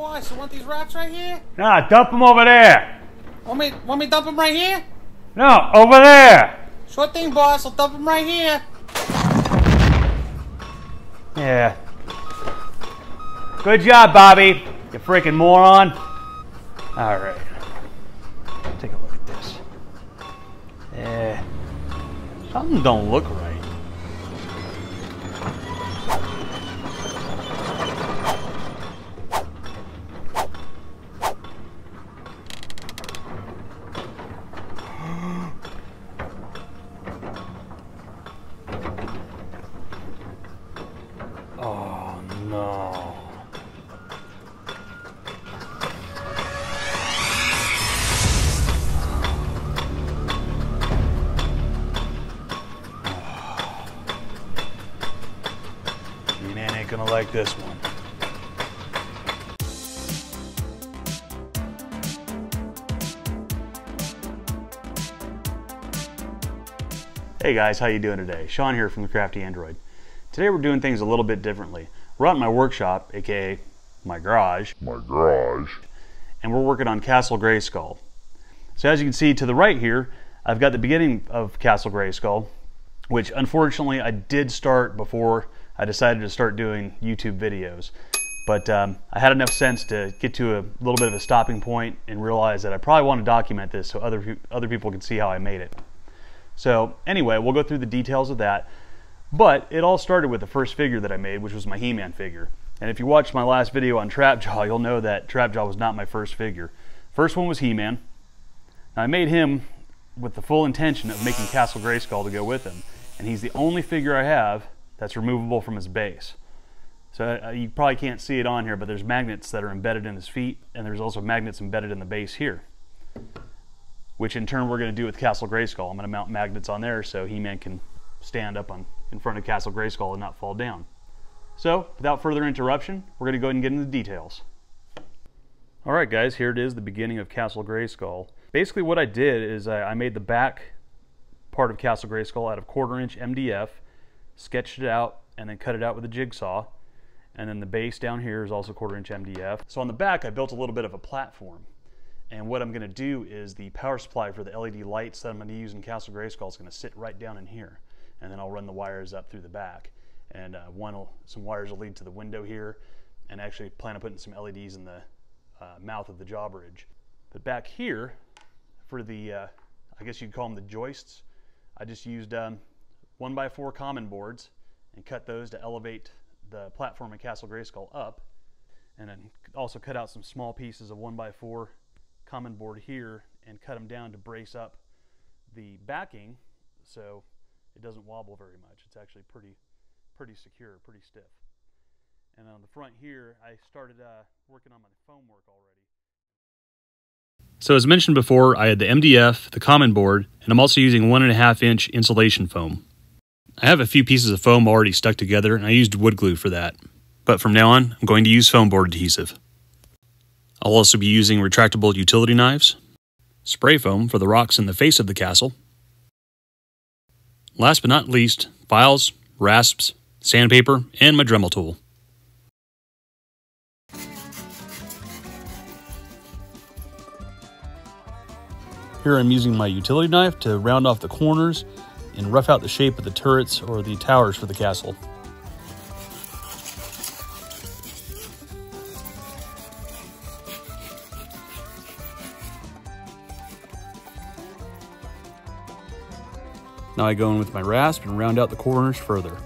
boss, you want these rocks right here? Nah, dump them over there. Want me, want me dump them right here? No, over there. Sure thing, boss. I'll dump them right here. Yeah. Good job, Bobby. You freaking moron. All right. Take a look at this. Yeah. Something don't look right. Ain't gonna like this one. Hey guys, how you doing today? Sean here from the Crafty Android. Today we're doing things a little bit differently. We're out in my workshop, aka my garage, my garage. and we're working on Castle Grayskull. So as you can see to the right here, I've got the beginning of Castle Grayskull, which unfortunately I did start before I decided to start doing YouTube videos. But um, I had enough sense to get to a little bit of a stopping point and realize that I probably want to document this so other, other people can see how I made it. So anyway, we'll go through the details of that. But it all started with the first figure that I made, which was my He-Man figure. And if you watched my last video on Trapjaw, you'll know that Trapjaw was not my first figure. First one was He-Man. I made him with the full intention of making Castle Grayskull to go with him. And he's the only figure I have that's removable from his base. So uh, you probably can't see it on here, but there's magnets that are embedded in his feet, and there's also magnets embedded in the base here which in turn we're going to do with Castle Grayskull. I'm going to mount magnets on there so He-Man can stand up on in front of Castle Grayskull and not fall down. So, without further interruption, we're going to go ahead and get into the details. All right, guys, here it is, the beginning of Castle Grayskull. Basically, what I did is I, I made the back part of Castle Grayskull out of quarter-inch MDF, sketched it out, and then cut it out with a jigsaw. And then the base down here is also quarter-inch MDF. So on the back, I built a little bit of a platform. And what I'm going to do is the power supply for the LED lights that I'm to use in Castle Grayskull is going to sit right down in here. And then I'll run the wires up through the back. And uh, one some wires will lead to the window here. And actually plan on putting some LEDs in the uh, mouth of the jawbridge. But back here, for the, uh, I guess you'd call them the joists, I just used um, one by four common boards and cut those to elevate the platform in Castle Grayskull up. And then also cut out some small pieces of one by four common board here and cut them down to brace up the backing so it doesn't wobble very much. It's actually pretty pretty secure, pretty stiff. And on the front here, I started uh, working on my foam work already. So as mentioned before, I had the MDF, the common board, and I'm also using one and a half inch insulation foam. I have a few pieces of foam already stuck together, and I used wood glue for that. But from now on, I'm going to use foam board adhesive. I'll also be using retractable utility knives, spray foam for the rocks in the face of the castle. Last but not least, files, rasps, sandpaper, and my Dremel tool. Here I'm using my utility knife to round off the corners and rough out the shape of the turrets or the towers for the castle. Now I go in with my rasp and round out the corners further.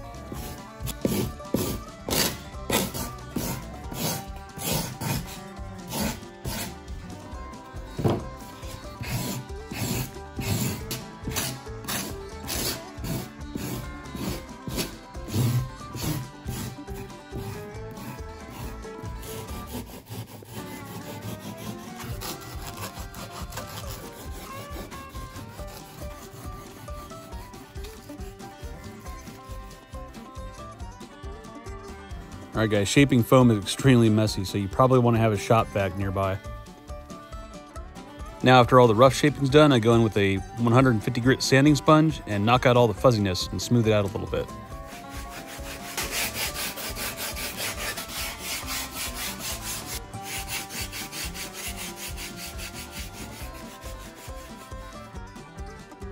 Alright guys, shaping foam is extremely messy, so you probably want to have a shop vac nearby. Now after all the rough shaping's done, I go in with a 150 grit sanding sponge and knock out all the fuzziness and smooth it out a little bit.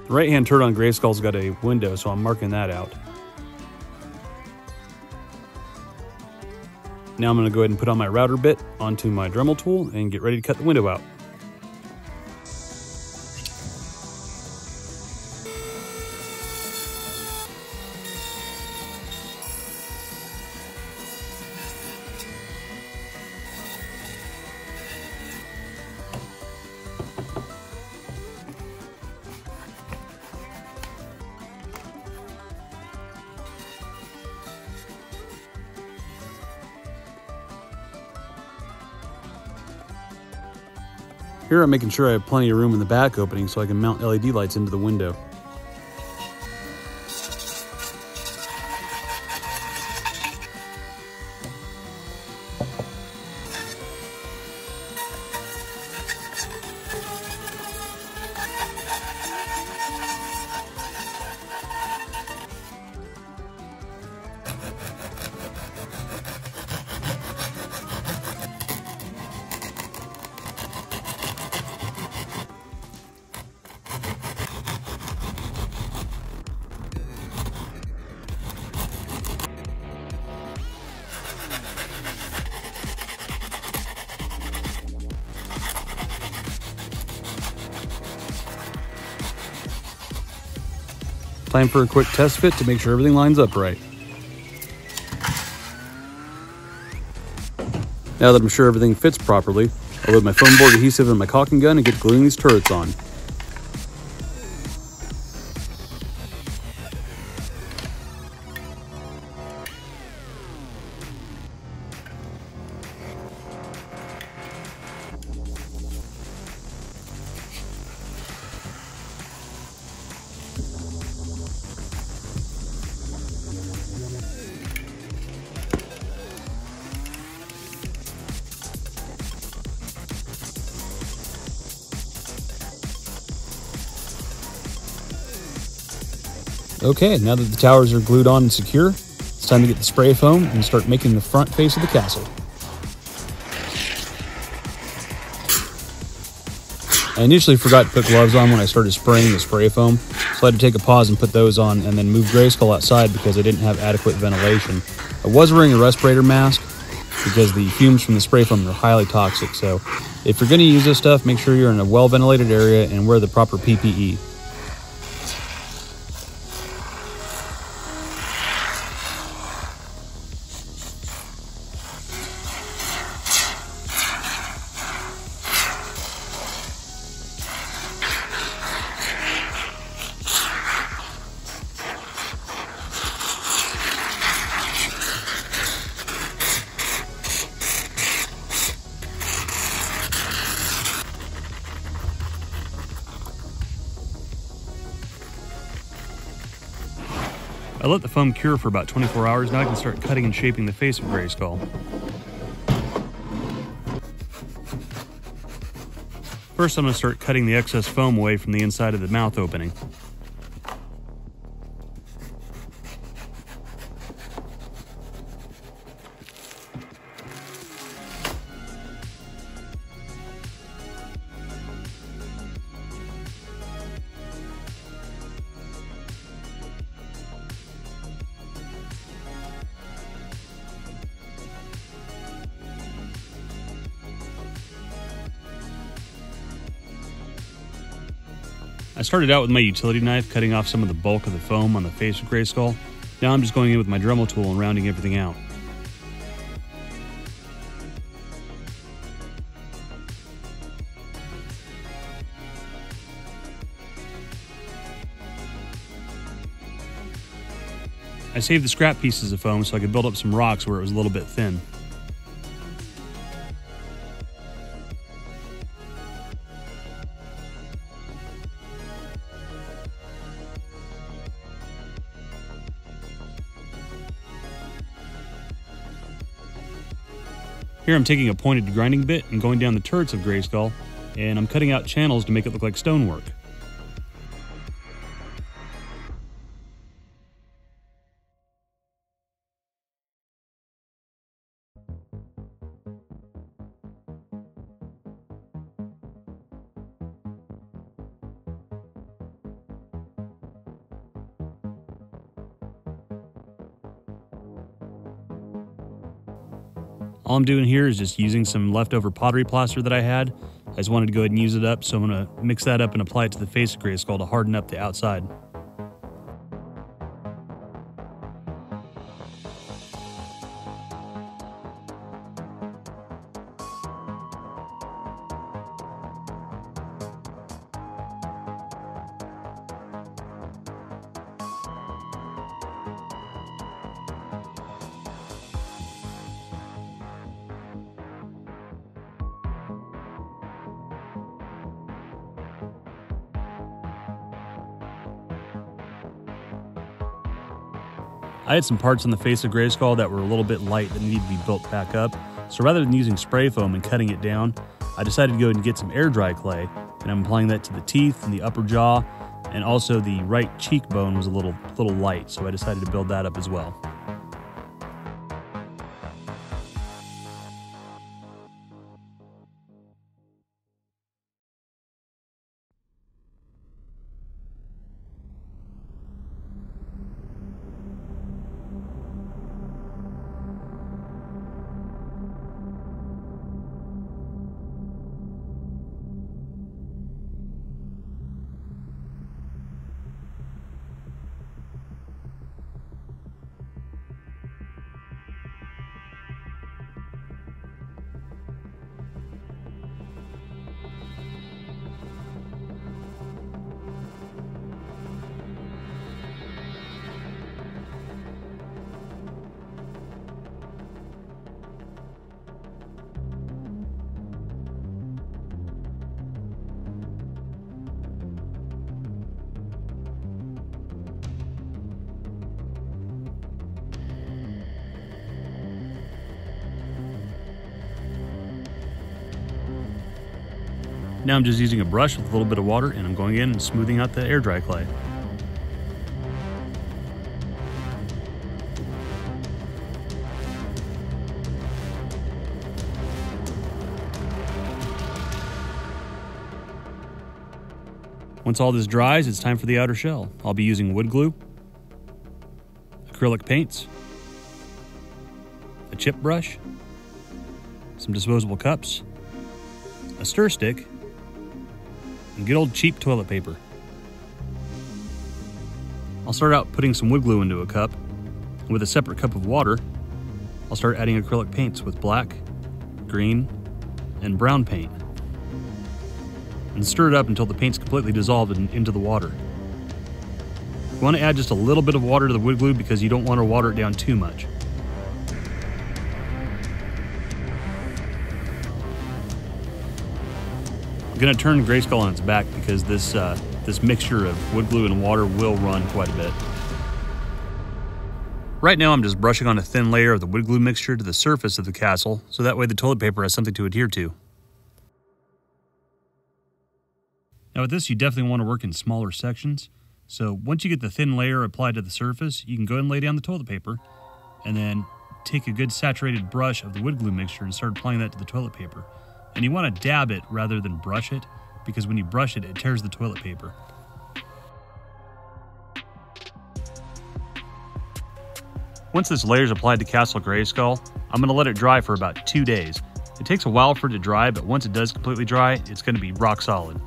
The right hand turret on Grayskull's got a window, so I'm marking that out. Now I'm going to go ahead and put on my router bit onto my Dremel tool and get ready to cut the window out. Here I'm making sure I have plenty of room in the back opening so I can mount LED lights into the window. Time for a quick test fit to make sure everything lines up right. Now that I'm sure everything fits properly, I'll load my foam board adhesive and my caulking gun and get gluing these turrets on. Okay, now that the towers are glued on and secure, it's time to get the spray foam and start making the front face of the castle. I initially forgot to put gloves on when I started spraying the spray foam, so I had to take a pause and put those on and then move Grayskull outside because I didn't have adequate ventilation. I was wearing a respirator mask because the fumes from the spray foam are highly toxic, so if you're going to use this stuff, make sure you're in a well ventilated area and wear the proper PPE. I let the foam cure for about 24 hours. Now I can start cutting and shaping the face of Grayskull. First, I'm going to start cutting the excess foam away from the inside of the mouth opening. I started out with my utility knife, cutting off some of the bulk of the foam on the face of Grayskull. Now I'm just going in with my Dremel tool and rounding everything out. I saved the scrap pieces of foam so I could build up some rocks where it was a little bit thin. Here I'm taking a pointed grinding bit and going down the turrets of Grayskull, and I'm cutting out channels to make it look like stonework. All I'm doing here is just using some leftover pottery plaster that I had. I just wanted to go ahead and use it up, so I'm going to mix that up and apply it to the face of Grayskull to harden up the outside. I had some parts on the face of Grayskull that were a little bit light that needed to be built back up. So rather than using spray foam and cutting it down, I decided to go and get some air dry clay and I'm applying that to the teeth and the upper jaw and also the right cheekbone was a little little light so I decided to build that up as well. Now I'm just using a brush with a little bit of water and I'm going in and smoothing out the air dry clay. Once all this dries, it's time for the outer shell. I'll be using wood glue, acrylic paints, a chip brush, some disposable cups, a stir stick, and good old cheap toilet paper. I'll start out putting some wood glue into a cup. With a separate cup of water, I'll start adding acrylic paints with black, green, and brown paint. And stir it up until the paint's completely dissolved in, into the water. You want to add just a little bit of water to the wood glue because you don't want to water it down too much. Going to turn Grayskull on its back because this, uh, this mixture of wood glue and water will run quite a bit. Right now I'm just brushing on a thin layer of the wood glue mixture to the surface of the castle, so that way the toilet paper has something to adhere to. Now with this you definitely want to work in smaller sections, so once you get the thin layer applied to the surface, you can go and lay down the toilet paper, and then take a good saturated brush of the wood glue mixture and start applying that to the toilet paper. And you want to dab it rather than brush it, because when you brush it, it tears the toilet paper. Once this layer is applied to Castle Grayskull, I'm going to let it dry for about two days. It takes a while for it to dry, but once it does completely dry, it's going to be rock solid.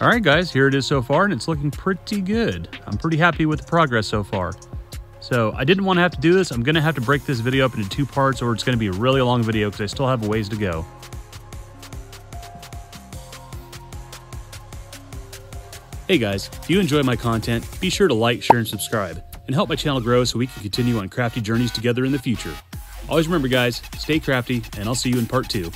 All right, guys, here it is so far, and it's looking pretty good. I'm pretty happy with the progress so far. So I didn't want to have to do this. I'm going to have to break this video up into two parts, or it's going to be a really long video because I still have a ways to go. Hey guys, if you enjoy my content, be sure to like, share, and subscribe, and help my channel grow so we can continue on crafty journeys together in the future. Always remember, guys, stay crafty, and I'll see you in part two.